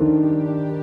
Música